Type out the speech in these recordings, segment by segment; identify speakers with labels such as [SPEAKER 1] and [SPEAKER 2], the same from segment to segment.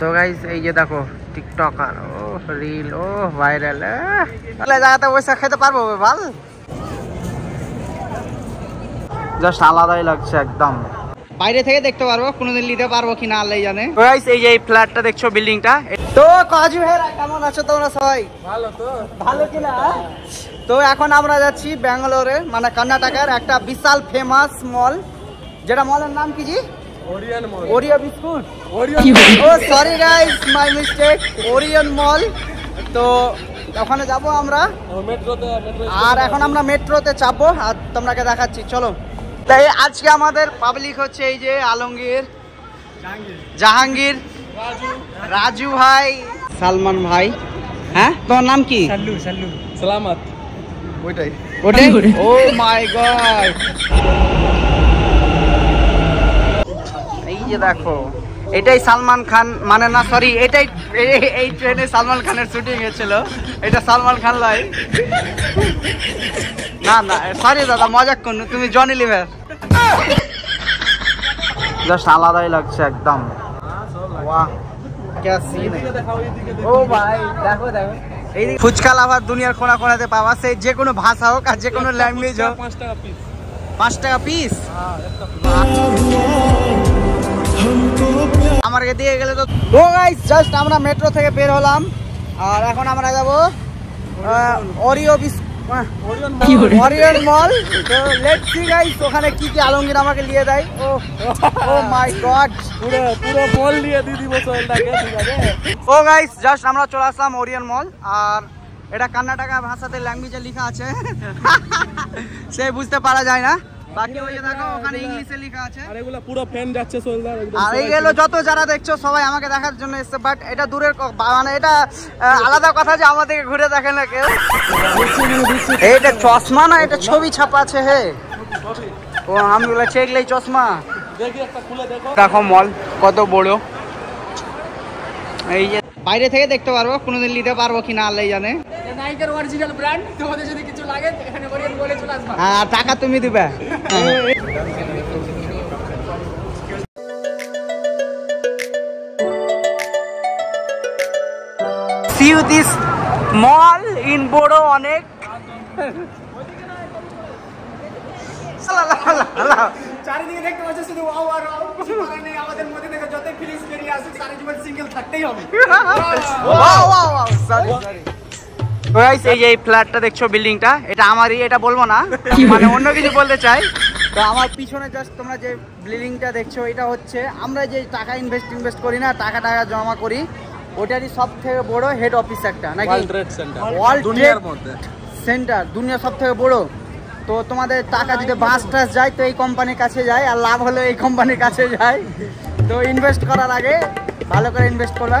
[SPEAKER 1] তো গাইস এই যে দেখো টিকটকার ও রিল ও ভাইরাল তাহলে জায়গাতে বসে খেতে পারব ভালো জাস্ট আলাদাই লাগছে একদম। বাইরে থেকে দেখতে পারব কোনোদিন নিতে পারব কি না আল্লাহ জানে। তো গাইস এই যে এই ফ্ল্যাটটা দেখছ বিল্ডিংটা তো কাজু ভাইরা কেমন আছো তোমরা সবাই?
[SPEAKER 2] ভালো তো।
[SPEAKER 1] ভালো কিনা? তো এখন আমরা যাচ্ছি ব্যাঙ্গালোরে মানে কর্ণাটকের একটা বিশাল ফেমাস মল যেটা মলের নাম কি জি?
[SPEAKER 2] Orion mall
[SPEAKER 1] Oreo biscuit O sorry guys my mistake Orion mall তো ওখানে যাব আমরা।
[SPEAKER 2] মেট্রোতে
[SPEAKER 1] আর এখন আমরা মেট্রোতে চাপবো আর তোমাকে দেখাচ্ছি চলো। তাই আজকে আমাদের পাবলিক হচ্ছে এই যে আলমগীর। জাহাঙ্গীর।
[SPEAKER 2] রাজু
[SPEAKER 1] ভাই। সালমান ভাই। হ্যাঁ? তোমার নাম কি?
[SPEAKER 2] সাল্লু সাল্লু। সালামত। ওইটাই।
[SPEAKER 1] ওটাই ও মাই গড এই দেখো এটাই সালমান খান মানে না সরি এটাই এই ট্রেনে সালমান খানের শুটিং হয়েছিল। এটা সালমান খান লয়। না না সরি দাদা মজাক করুন তুমি জনি লিভার জাস্ট আলাদাই লাগছে একদম। ও ভাই দেখো দেখো। এই ফুচকা লাভার দুনিয়ার কোনা কোনাতে পাওয়া সে যে কোনো ভাষা হোক আর যে কোনো ল্যাঙ্গুয়েজ হোক।
[SPEAKER 2] পাঁচ টাকা পিস
[SPEAKER 1] পাঁচ টাকা পিস আমার দিয়ে গেলে তো ও গাইস জাস্ট আমরা মেট্রো থেকে বের হলাম। আর এখন আমরা যাব অরিও বিস
[SPEAKER 2] ওরিয়ান
[SPEAKER 1] অরিয়ন মল তো লেটস সি গাইস ওখানে কি কি আলমগীর আমাকে নিয়ে দেয় ও ও মাই গড
[SPEAKER 2] পুরো পুরো বল দিয়ে দিয়ে দিব সোহেলটাকে ঠিক আছে?
[SPEAKER 1] ও গাইস জাস্ট আমরা চলে আসলাম ওরিয়ন মল আর এটা কর্ণাটকা ভাষাতে ল্যাঙ্গুয়েজে লেখা আছে। সে বুঝতে পারা যায় না। বাকি ওই দেখো ওখানে ইংলিশে লেখা আছে।
[SPEAKER 2] আর এগুলা পুরো ফ্যান যাচ্ছে একদম
[SPEAKER 1] আর এই গেল যত যারা দেখছ সবাই আমাকে দেখার জন্য এসছে বাট এটা দূরের মানে এটা আলাদা কথা যে আমাদেরকে ঘুরে দেখে না কেউ। এটা চশমা না এটা ছবি ছাপা আছে হে। ও আমি বলেছি এগুলাই চশমা
[SPEAKER 2] দেখো
[SPEAKER 1] মল কত বড়। এই যে বাইরে থেকে দেখতে পারব কোনোদিন নিতে পারব কিনা আল্লাহ জানে।
[SPEAKER 3] নাইকের অরিজিনাল ব্র্যান্ড তোমাদের যদি কিছু লাগে এখানে বলে চলে আসবা।
[SPEAKER 1] আর টাকা তুমি দিবে। সিউ দিস মল ইন বড় অনেক
[SPEAKER 3] চারিদিকে দেখতে পাচ্ছ শুধু ওয়াও আর ওয়াও কিছু করার নেই। আমাদের মধ্যে থেকে যতই ফিলিংস বেরিয়ে আসুক সারা জীবন সিঙ্গেল থাকতেই হবে.
[SPEAKER 1] Guys, এই যে এই ফ্ল্যাটটা দেখছ বিল্ডিংটা এটা আমারই এটা বলব না। মানে অন্য কিছু বলতে চাই। তো আমার পিছনে জাস্ট তোমরা যে বিল্ডিংটা দেখছ এটা হচ্ছে আমরা যে টাকা ইনভেস্ট ইনভেস্ট করি না টাকা টাকা জমা করি ওটারই সব থেকে বড় হেড অফিস একটা নাকি
[SPEAKER 2] দুনিয়ার মধ্যে।
[SPEAKER 1] সেন্টার দুনিয়া সব থেকে বড়। তো তোমাদের টাকা যদি বাস টাস যায় তো এই কোম্পানির কাছে যায় আর লাভ হলে এই কোম্পানির কাছে যায়। তো ইনভেস্ট করার আগে ভালো করে ইনভেস্ট করবা।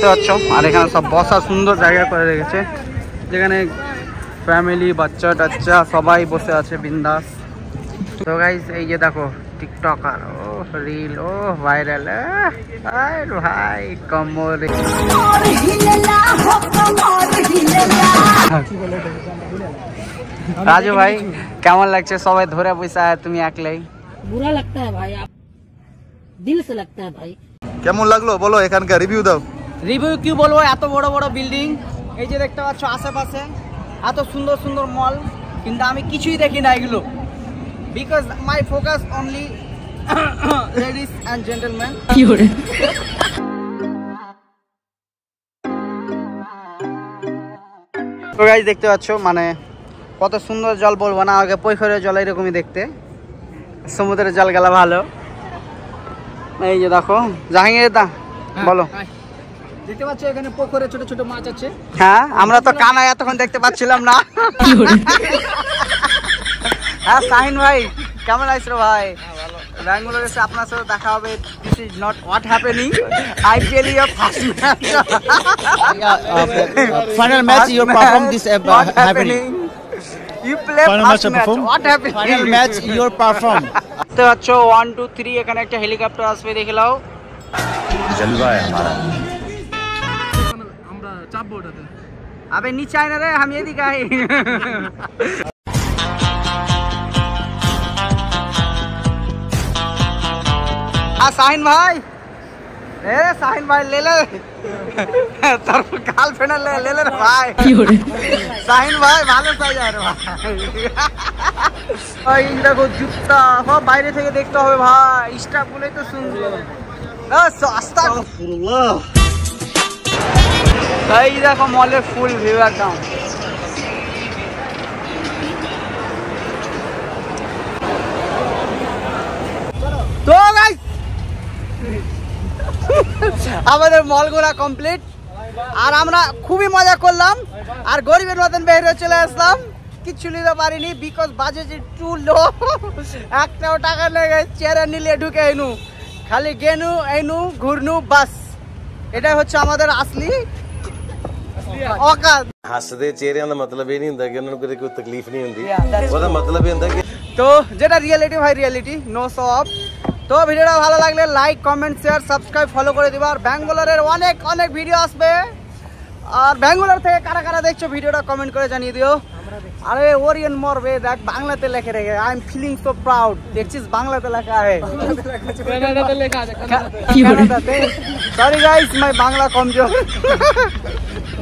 [SPEAKER 1] দেখতে পাচ্ছ। আর এখানে সব বসা সুন্দর জায়গা করে রেখেছে। যেখানে ফ্যামিলি বাচ্চা টাচ্চা সবাই বসে আছে বিন্দাস। তো গাইজ এই যে দেখো টিকটকার ও রিল ও ভাইরাল ভাই কমরে রাজু ভাই কেমন লাগছে? সবাই ধরে বসে তুমি একলাই।
[SPEAKER 4] বুড়া লাগতা হ্যাঁ ভাই দিল সে লাগতা ভাই।
[SPEAKER 5] কেমন লাগল? বলো এখানকার রিভিউ দাও।
[SPEAKER 1] রিভিউ কি বলব এত বড় বড় বিল্ডিং এই যে দেখতে পাচ্ছ আশেপাশে এত সুন্দর সুন্দর মল কিন্তু আমি কিছুই দেখি না এগুলো। Because my focus only ladies and gentleman তো গাইজ দেখতে পাচ্ছ মানে কত সুন্দর জল বলব না আগে পৈখরের জল এরকমই দেখতে। সমুদ্রের জল গেলা ভালো। এই যে দেখো জাহাঙ্গীর দা বলো।
[SPEAKER 3] দেখতে পাচ্ছ এখানে পুকুরে ছোট ছোট মাছ আছে।
[SPEAKER 1] হ্যাঁ আমরা তো কানা এতক্ষণ দেখতে পাচ্ছিলাম না। হ্যাঁ শাহিন ভাই কেমন আছিস রে ভাই? ব্যাঙ্গালোর এসে আপনার সাথে দেখা হবে। This is not what happening IPL you first
[SPEAKER 6] match match. You perform this uh, happening.
[SPEAKER 1] You
[SPEAKER 6] play
[SPEAKER 1] first
[SPEAKER 6] match?
[SPEAKER 1] What happening
[SPEAKER 6] Final match you perform.
[SPEAKER 1] দেখতে পাচ্ছ ওয়ান টু থ্রি এখানে একটা হেলিকপ্টার আসবে দেখে নাও।
[SPEAKER 2] আমরা চাপবো ওটাতে
[SPEAKER 1] আবে নিচে আয় না রে আমি এদিকে আই আর শাহিন ভাই এ শাহিন ভাই ले ले তোর গার্লফ্রেন্ড ले ले ले রে ভাই শাহিন ভাই ভালো সাজা রে ভাই ওই দেখো জুতা সব বাইরে থেকে দেখতে হবে ভাই স্টাফ গুলোই তো সুন্দর আস্তাগফিরুল্লাহ এই দেখো মলের ফুল ভিউ একদম। তো আমাদের মলগুলা কমপ্লিট আর আমরা খুবই মজা করলাম। আর গরিবের মতন বেরিয়ে চলে আসলাম। কিচ্ছু নিতে পারিনি বিকজ বাজেট টু লো একটাও টাকা লেগে চেয়ারে নিলে ঢুকে এনু। খালি গেনু, এনু, ঘুরনু, বাস। এটা হচ্ছে আমাদের আসলি। ਔਕਾਤ
[SPEAKER 7] ਹੱਸਦੇ ਚਿਹਰਿਆਂ ਦਾ ਮਤਲਬ ਇਹ ਨਹੀਂ ਹੁੰਦਾ ਕਿ ਉਹਨਾਂ ਨੂੰ ਕਦੇ ਕੋਈ ਤਕਲੀਫ ਨਹੀਂ ਹੁੰਦੀ ਉਹਦਾ ਮਤਲਬ ਇਹ ਹੁੰਦਾ ਕਿ
[SPEAKER 1] তো যেটা রিয়েলিটি ভাই রিয়েলিটি নো শো অফ তো ভিডিওটা ভালো লাগলে like comment share subscribe follow করে দিবা আর ব্যাঙ্গালোরের অনেক অনেক ভিডিও আসবে আর ব্যাঙ্গালোর থেকে কারা কারা দেখছো ভিডিওটা কমেন্ট করে জানিয়ে দিও আরে ওরিয়ন মরবে দেখ বাংলাতে লেখে রেখে I am feeling so proud দেখছিস বাংলাতে লেখা আছে
[SPEAKER 2] কানাডাতে লেখা আছে
[SPEAKER 1] সরি গাইস মাই বাংলা কমজোর